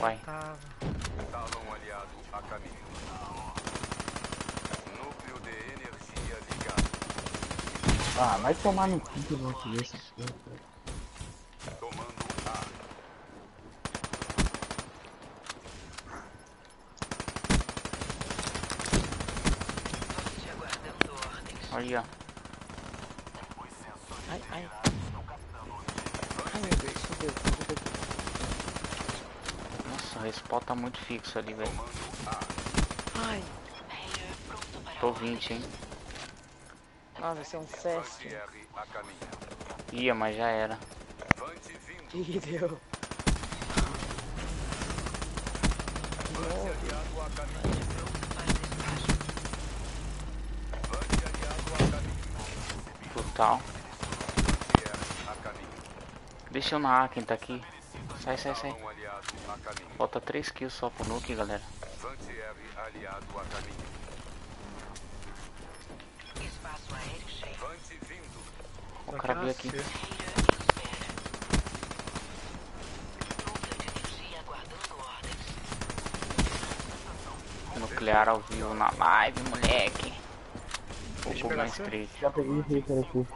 Vai. Tava. Aliado a caminho. Núcleo de energia ligado. Ah, vai tomar no cu que eu vou ver essa porra. Comando A. Aí, ó. Ai, ai. Ai, meu Deus, fodeu, fodeu. Nossa, o respawn tá muito fixo ali, velho. Ai, Tô 20, hein. nossa, esse é um caminho. Ia, mas já era. Ih, deu. Brutal. Deixa eu na A, quem tá aqui. Sai, sai, sai. Talon aliado a caminho. Falta 3 kills só pro Nuke, galera. Vante R aliado a caminho. Vante vindo. O cara veio aqui. Nuclear ao vivo na live, moleque. O Google Street. Já peguei hater aqui.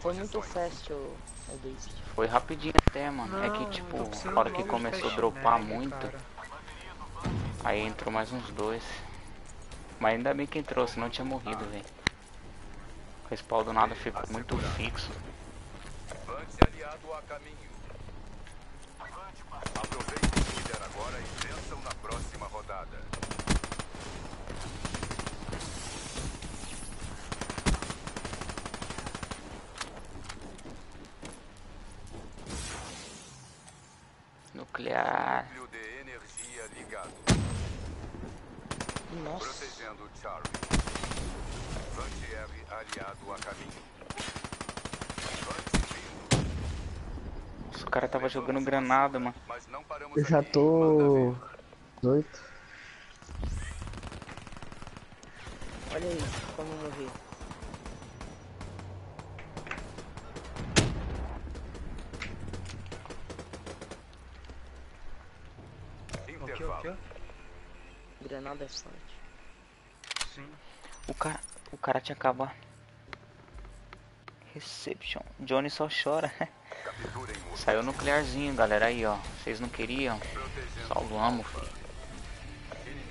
Foi muito fast o. Foi rapidinho até, mano. é que Não, tipo, tô precisando a hora que começou a dropar mag, muito, cara. aí entrou mais uns dois. Mas ainda bem que entrou, senão tinha morrido, velho. O respawn do nada ficou muito fixo. Aliado a caminho. Aproveite o líder agora e vençam na próxima rodada. Nuclear. Núcleo de energia ligado. Nossa, Protegendo o Charlie. Vante R aliado a caminho. Vante vindo. Nossa, o cara tava jogando granada, mano. Eu já tô. 18. olha aí como eu morri. O que, o Intervalo. que? Granada é forte. Sim. O cara, o cara te acaba. Reception. Johnny só chora. Saiu nuclearzinho, galera. Aí, ó. Vocês não queriam? Salvamos, filho.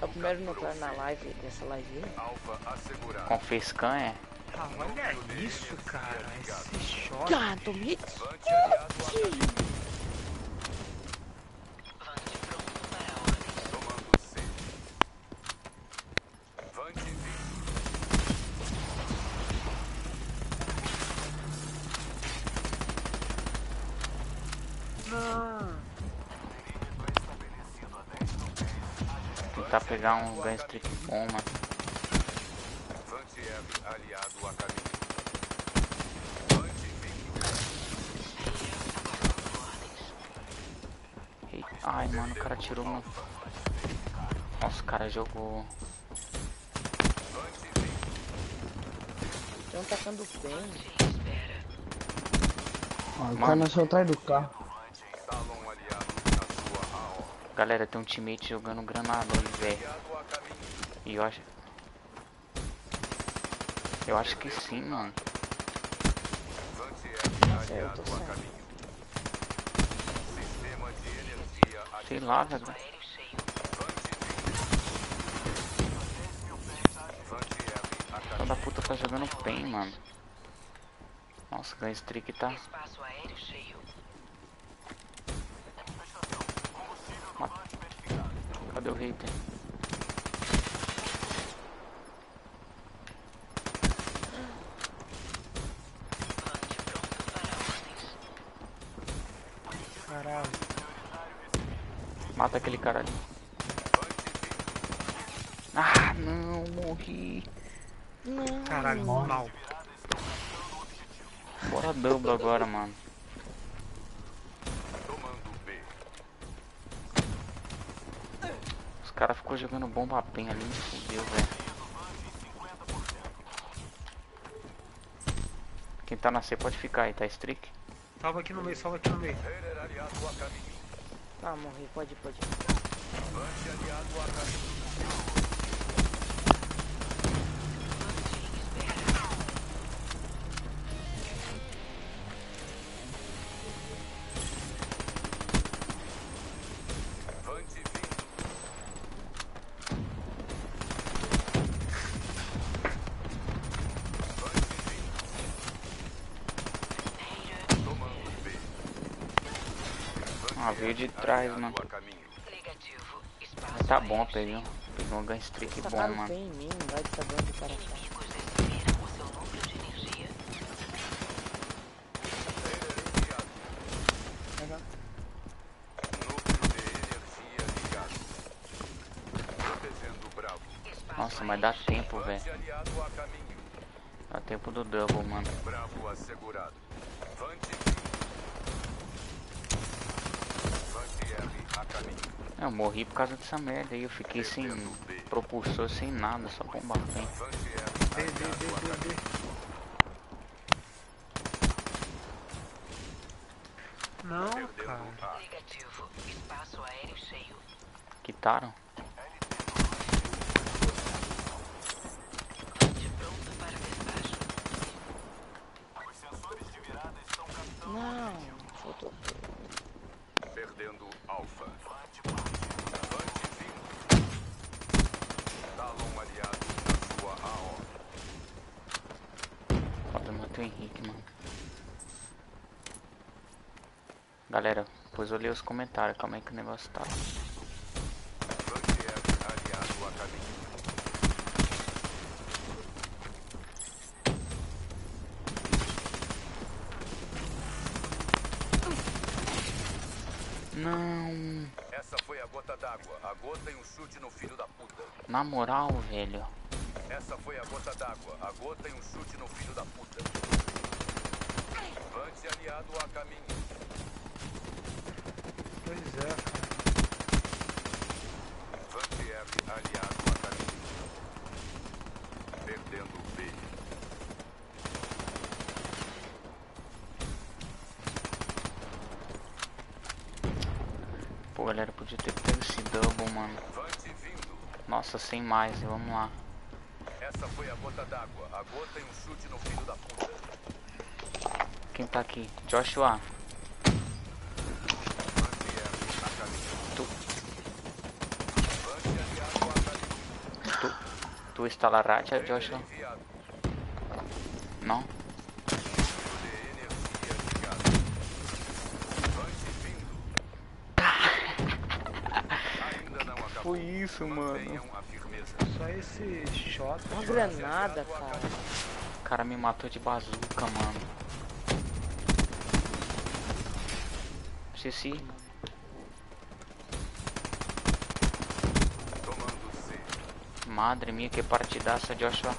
É o primeiro nuclear na live, dessa live aí. Alfa assegurado. Com facecam é. Ah, olha isso, cara. Esse shot. Ah, tomei. Vante aliado a caminho. Tomando C. Vante vindo. Não. Tentar pegar um gun streak bom, mano. Ei, Ai, mano, o cara tirou no. Nossa, o cara jogou. Estão tacando bem. Ó, o Mano. cara nasceu atrás do carro. Talon aliado na sua AO. Galera, tem um teammate jogando granada aí, velho. E eu acho. Eu acho que sim, mano. É, eu tô certo. Sei lá, velho. Vante vindo. Vante R a Toda caminho. puta tá jogando PEN, mano. Nossa, gun streak tá. Cadê o hater? Caralho. Mata aquele cara ali. Ah, não, morri. Caralho, mal. Bora double agora, mano. Tomando B. Os caras ficou jogando bomba PEN ali, me fudeu, velho. Quem tá na C pode ficar aí, tá streak? Salva aqui no meio, salva aqui no meio. Ah, morri, pode ir, pode ir. Ah, veio de trás, mano. Mas tá bom, peguei, um- peguei um gun streak bom, mano. em mim, vai saber onde o cara tá. Nossa, mas dá tempo, velho. Dá tempo do double, mano. Bravo assegurado. Vante vindo. Vante R a caminho. Eu morri por causa dessa merda aí. Eu fiquei sem propulsor, sem nada, só bomba bem. D, D, D, D. Não, cara. perdendo A. Negativo. Espaço aéreo cheio. Quitaram? Ponte pronto para despacho. Não, faltou. Perdendo Alfa. Vante vindo. Talon aliado na sua AO. Matar o Henrique, mano. Galera, depois eu li os comentários, calma aí que o negócio tá. Não, Essa foi a gota d'água. A gota e um chute no filho da puta. na moral, velho. Essa foi a gota d'água. A gota e um chute no filho da puta. Vante aliado a caminho. Pois é. Vante R aliado a caminho. Perdendo B. Pô, galera, podia ter pego esse double, mano. Vante vindo. Nossa, sem mais, vamos lá. Essa foi a gota d'água. A gota e um chute no filho da puta. Quem tá aqui? Joshua. Tu, tu está lá, Raja, Joshua? Não? Acabou. Foi isso, mano. Só esse shot. Uma granada, cara. O cara me matou de bazuca, mano. Esqueci. Tomando C. Madre minha, que partidaça, Joshua.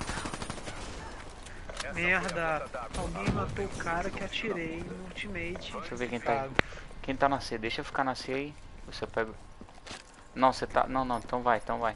Merda. Alguém matou o cara que atirei no ultimate. Deixa eu ver quem tá aí. Quem tá na C? Deixa eu ficar na C aí. Você pega. Não, você tá. Não, não, então vai, então vai.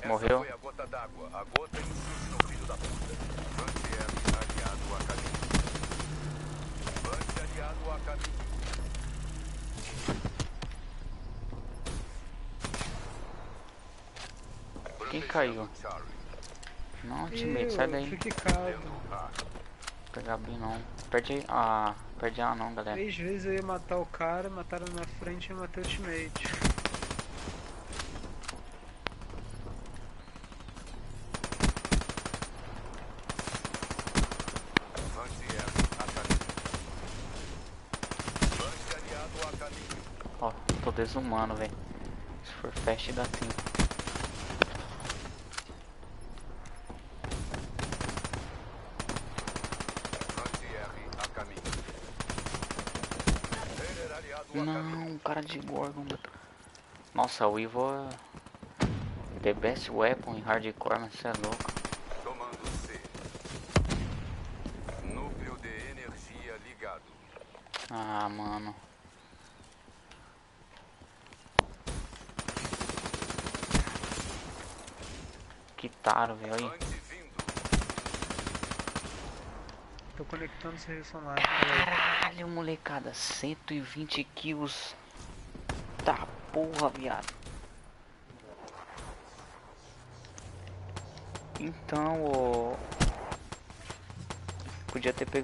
caminho. Quem caiu? Não, teammate, sai daí. Pegar B não. Perde a. Perde A não, galera. Três vezes eu ia matar o cara, mataram na frente e matei o ultimate. tô desumano, velho. Se for fast dá tempo. Não, cara de Gorgon. Nossa, o Ivo é... The best weapon em hardcore, mas você é louco. Ah, mano. Que taro, velho. aí. Tô conectando esse. Peraí. Caralho, molecada. 120 kills. Tá porra, viado. Então, ô... Podia ter pego.